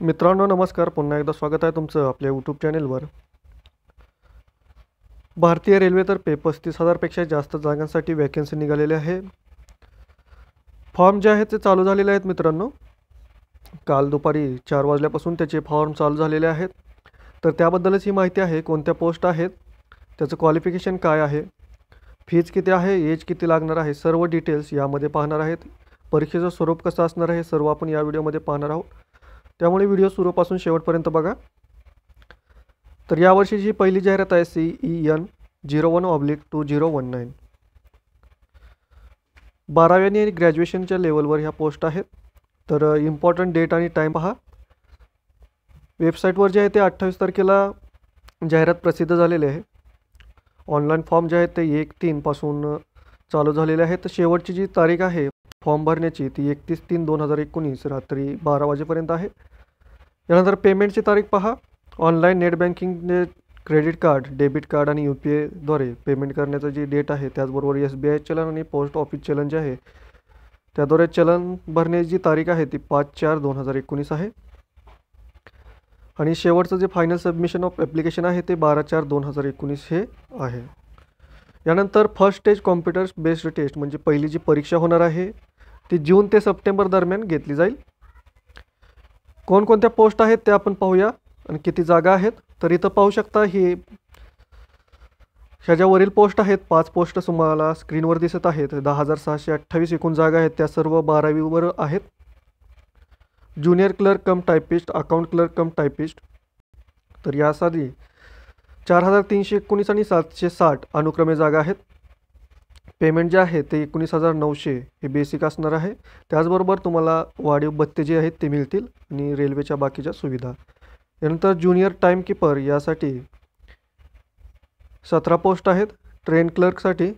मित्रांनो नमस्कार. पुन्हा एकदा स्वागत आहे तुमचं आपल्या यूट्यूब चॅनेलवर भारतीय रेल्वेतर्फे पस्तीस हजारपेक्षा जास्त जागांसाठी वॅकन्सी निघालेली आहे. फॉर्म जे आहेत ते चालू झालेले आहेत मित्रांनो. काल दुपारी चार वाजल्यापासून त्याचे फॉर्म चालू झालेले आहेत. तर त्याबद्दलच ही माहिती आहे कोणत्या पोस्ट आहेत त्याचं क्वालिफिकेशन काय आहे फीज किती आहे एज किती लागणार आहे सर्व डिटेल्स यामध्ये पाहणार आहेत. परीक्षेचं स्वरूप कसं असणार आहे सर्व आपण या व्हिडिओमध्ये पाहणार आहोत. त्यामुळे व्हिडिओ सुरूपासून शेवटपर्यंत बघा. तर यावर्षीची पहिली जाहिरात आहे C E N zero one oblique two zero one nine. बारावी आणि ग्रॅज्युएशनच्या लेवलवर ह्या पोस्ट आहेत. तर इम्पॉर्टंट डेट आणि टाईम पहा. वेबसाईटवर जे आहे ते अठ्ठावीस तारखेला जाहिरात प्रसिद्ध झालेली आहे. ऑनलाईन फॉर्म जे आहेत ते एक तीनपासून चालू झालेले आहेत. तर शेवटची जी तारीख आहे फॉर्म भरण्याची ती एकतीस तीन दोन हजार एकोणीस रात्री बारा वाजेपर्यंत आहे. यानंतर पेमेंटची तारीख पहा. ऑनलाईन नेट बँकिंगने क्रेडिट कार्ड डेबिट कार्ड आणि यू पी आयद्वारे पेमेंट करण्याचं जी डेट आहे त्याचबरोबर एस बी आय चलन आणि पोस्ट ऑफिस चलन जे आहे त्याद्वारे चलन भरण्याची जी तारीख आहे ती पाच चार दोन हजार एकोणीस आहे. आणि शेवटचं जे फायनल सबमिशन ऑफ ॲप्लिकेशन आहे ते बारा चार दोन हजार एकोणीस हे आहे. यानंतर first stage computer based test म्हणजे पहिली जी परीक्षा होणार आहे ती जून ते सप्टेंबर दरम्यान घेतली जाईल. कोणकोणत्या पोस्ट आहेत ते आपण पाहूया आणि किती जागा आहेत. तर इथं पाहू शकता ही ह्या ज्या वरील पोस्ट आहेत. पाच पोस्ट तुम्हाला स्क्रीनवर दिसत आहेत. दहा हजार सहाशे अठ्ठावीस एकूण जागा आहेत. त्या सर्व बारावीवर आहेत. Junior clerk cum typist account clerk cum typist. तर यासाठी चार हजार तीनशे एकोणीस आणि सातशे साठ अनुक्रमे जागा आहेत. पेमेंट जे आहे ते एकोणीस हजार नऊशे हे बेसिक असणार आहे. त्याचबरोबर तुम्हाला वाढीव भत्ते जे आहेत ते मिळतील आणि रेल्वेच्या बाकीच्या सुविधा. यानंतर ज्युनियर टाईमकीपर यासाठी सतरा पोस्ट आहेत. ट्रेन क्लर्कसाठी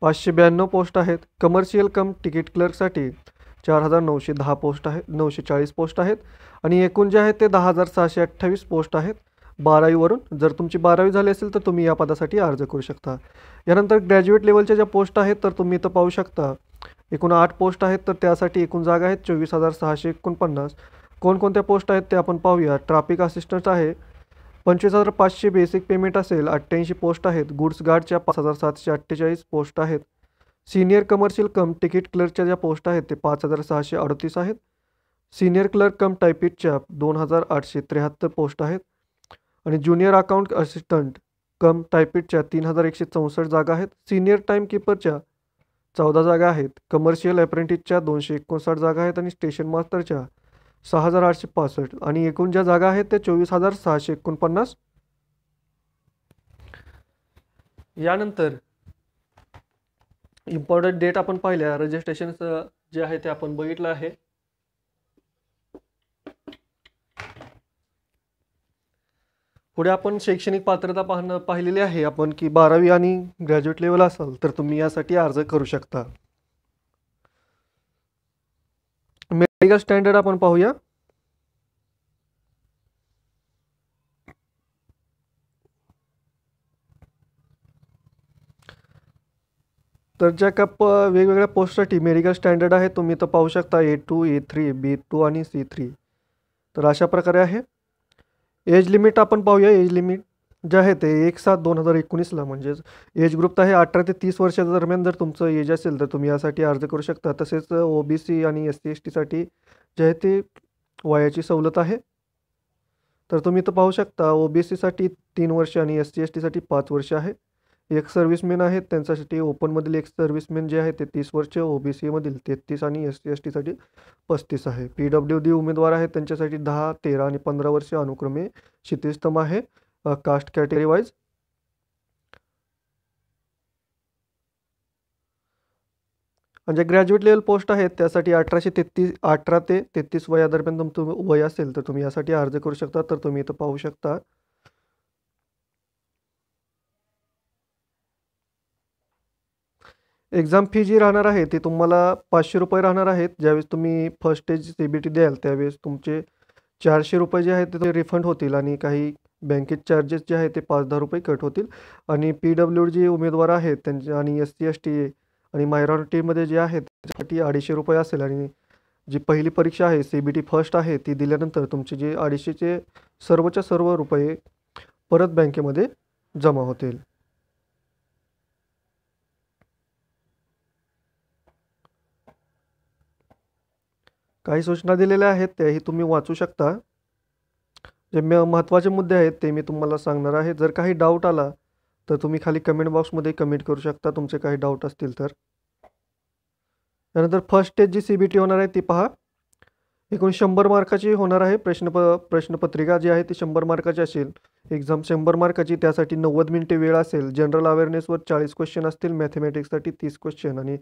पाचशे ब्याण्णव पोस्ट आहेत. कमर्शियल कम तिकीट क्लर्कसाठी चार हजार नऊशे दहा पोस्ट आहेत. नऊशे चाळीस पोस्ट आहेत. आणि एकूण जे आहेत ते दहा हजार सहाशे अठ्ठावीस पोस्ट आहेत. बारावीवरून. जर तुमची बारावी झाली असेल तर तुम्ही या पदासाठी अर्ज करू शकता. यानंतर ग्रॅज्युएट लेवलच्या ज्या पोस्ट आहेत तर तुम्ही इथं पाहू शकता. एकूण आठ पोस्ट आहेत तर त्यासाठी एकूण जागा आहेत चोवीस हजार सहाशे एकोणपन्नास. कोणकोणत्या पोस्ट आहेत ते आपण पाहूया. ट्राफिक असिस्टंट आहे. पंचवीस हजार पाचशे बेसिक पेमेंट असेल अठ्ठ्याऐंशी पोस्ट आहेत. गुड्स गार्डच्या पाच हजार सातशे अठ्ठेचाळीस पोस्ट आहेत. सिनियर कमर्शियल कम तिकीट क्लर्कच्या ज्या पोस्ट आहेत ते पाच हजार सहाशे अडतीस आहेत. सिनियर क्लर्क कम टायपिटच्या दोन हजार आठशे त्र्याहत्तर पोस्ट आहेत. आणि ज्युनियर अकाउंट असिस्टंट कम टायपिटच्या तीन हजार एकशे चौसष्ट जागा आहेत. सिनियर टाईम किपरच्या चौदा जागा आहेत. कमर्शियल अप्रेंटिसच्या दोनशे एकोणसाठ जागा आहेत आणि स्टेशन मास्टरच्या सहा हजार आठशे पासष्ट आणि एकूण ज्या जागा आहेत त्या चोवीस हजार सहाशे एकोणपन्नास. यानंतर इम्पॉर्टंट डेट आपण पाहिल्या. रजिस्ट्रेशनचं जे आहे ते आपण बघितलं आहे. पुढे आपण शैक्षणिक पात्रता पाहणं पाहिलेली आहे आपण की बारावी आणि ग्रॅज्युएट लेवल असाल तर तुम्ही यासाठी अर्ज करू शकता. मेडिकल स्टँडर्ड आपण पाहूया. तर ज्या का प वेगवेगळ्या पोस्टसाठी मेडिकल स्टँडर्ड आहे तुम्ही तर पाहू शकता A two A three B two आणि सी थ्री तर अशा प्रकारे आहे. एज लिमिट आपण पाहूया. एज लिमिट जे आहे ते एक सात दोन हजार एकोणीसला म्हणजेच एज ग्रुप आहे अठरा ते तीस वर्षाच्या दरम्यान जर तुमचं एज असेल तर तुम्ही यासाठी अर्ज करू शकता. तसेच ओ बी सी आणि एस सी एस टीसाठी जे आहे ते वयाची सवलत आहे. तर तुम्ही तर पाहू शकता ओ बी सीसाठी तीन वर्ष आणि एस सी एस टीसाठी पाच वर्ष आहे. एक सर्व्हिसमेन आहेत त्यांच्यासाठी ओपनमधील एक सर्व्हिसमेन जे आहे ते तीस वर्ष ओ बी सीमधील तेहतीस आणि एस सी एस टीसाठी पस्तीस आहे. पी डब्ल्यू डी उमेदवार आहेत त्यांच्यासाठी दहा तेरा आणि पंधरा वर्ष अनुक्रमे क्षितिस्तम आहे. कास्ट कॅटेगरी वाईज म्हणजे ग्रॅज्युएट लेवल पोस्ट आहेत त्यासाठी अठराशे तेहतीस अठरा ते तेहतीस वयादरम्यान तुमचं वय असेल तर तुम्ही यासाठी अर्ज करू शकता तर तुम्ही इथं पाहू शकता. एक्झाम फी जी राहणार आहे ती तुम्हाला पाचशे रुपये राहणार आहेत. ज्यावेळेस तुम्ही first stage C B T द्याल त्यावेळेस तुमचे चारशे रुपये जे आहेत ते रिफंड होतील आणि काही बँकेत चार्जेस जे आहेत ते पाच दहा रुपये कट होतील. आणि पी डब्ल्यू जे उमेदवार आहेत त्यांचे आणि एस सी एस टी आणि मायनॉरिटीमध्ये जे आहेत त्याच्यासाठी अडीचशे रुपये असेल. आणि जी पहिली परीक्षा आहे सी बी टी फर्स्ट आहे ती दिल्यानंतर तुमचे जे अडीचशेचे सर्वच्या सर्व रुपये परत बँकेमध्ये जमा होतील. काही सूचना दिलेल्या आहेत त्याही तुम्ही वाचू शकता. जे म महत्त्वाचे मुद्दे आहेत ते मी तुम्हाला सांगणार आहे. जर काही डाऊट आला तर तुम्ही खाली कमेंट बॉक्समध्ये कमेंट करू शकता. तुमचे काही डाऊट असतील तर. त्यानंतर फर्स्ट स्टेज जी सी बी टी होणार आहे ती पहा. एकूण शंभर मार्काची होणार आहे प्रश्नप प्रश्नपत्रिका जी आहे ती शंभर मार्काची असेल. एक्झाम शंभर मार्काची त्यासाठी नव्वद मिनिटे वेळ असेल. जनरल अवेअरनेसवर चाळीस क्वेश्चन असतील. मॅथमॅटिक्ससाठी तीस क्वेश्चन आणि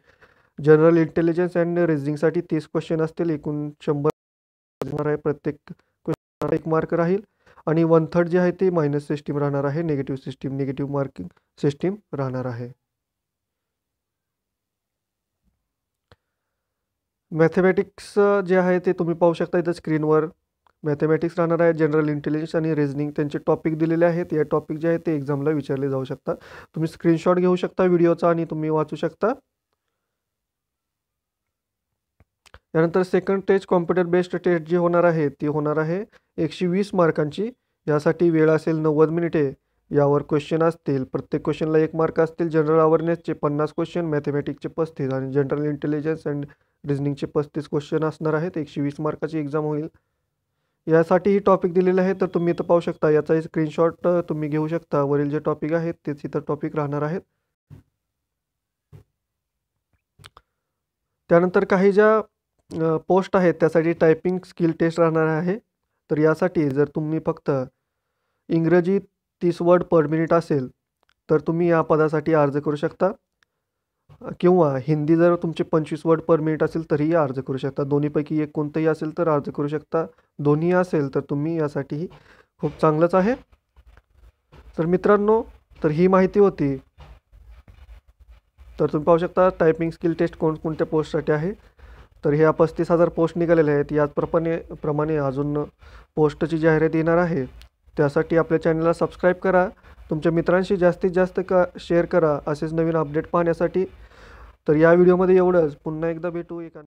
जनरल इंटेलिजन्स अँड रेझिंगसाठी तीस क्वेश्चन असतील. एकूण शंभर आहे. प्रत्येक क्वेश्चन एक मार्क राहील. आणि वन थर्ड जे आहे ते मायनस सिस्टीम राहणार आहे. Negative system negative marking system राहणार आहे. मॅथमॅटिक्स जे आहे ते तुम्ही पाहू शकता इथं स्क्रीनवर मॅथमॅटिक्स राहणार आहे. जनरल इंटेलिजन्स आणि रिझनिंग त्यांचे टॉपिक दिलेले आहेत. या टॉपिक जे आहे ते एक्झामला विचारले जाऊ शकतात. तुम्ही स्क्रीनशॉट घेऊ शकता व्हिडिओचा आणि तुम्ही वाचू शकता. त्यानंतर second test computer based test जी होणार आहे ती होणार आहे एकशे वीस मार्कांची. यासाठी वेळ असेल नव्वद मिनिटे यावर क्वेश्चन असतील प्रत्येक क्वेश्चनला एक मार्क असतील. जनरल अवेअरनेसचे पन्नास क्वेश्चन मॅथमॅटिक्सचे पस्तीस आणि जनरल इंटेलिजन्स अँड रिझनिंगचे पस्तीस क्वेश्चन असणार आहेत. एकशे वीस मार्काची एक्झाम होईल. यासाठी ही टॉपिक दिलेले आहे तर तुम्ही इथं पाहू शकता. याचाही स्क्रीनशॉट तुम्ही घेऊ शकता. वरील जे टॉपिक आहेत तेच इथं टॉपिक राहणार आहेत. त्यानंतर काही ज्या पोस्ट आहेत त्यासाठी टायपिंग स्किल टेस्ट राहणार आहे. तर यासाठी जर तुम्ही फक्त इंग्रजी तीस वर्ड पर मिनिट असेल तर तुम्ही या पदासाठी अर्ज करू शकता. किंवा हिंदी जर तुमचे पंचवीस वर्ड पर मिनिट असेल तरीही अर्ज करू शकता. दोन्हीपैकी एक कोणतंही असेल तर अर्ज करू शकता. दोन्ही असेल तर तुम्ही यासाठी खूप चांगलंच आहे. तर मित्रांनो तर ही माहिती होती. तर तुम्ही पाहू शकता टायपिंग स्किल टेस्ट कोणकोणत्या पोस्टसाठी आहे. तर ह्या पस्तीस हजार पोस्ट निघालेले आहेत. याचप्रमाणे प्रमाणे अजून पोस्टची जाहिरात येणार आहे. त्यासाठी आपल्या चॅनलला सबस्क्राईब करा. तुमच्या मित्रांशी जास्तीत जास्त का शेअर करा. असेच नवीन अपडेट पाहण्यासाठी. तर या व्हिडिओमध्ये एवढंच. पुन्हा एकदा भेटू एका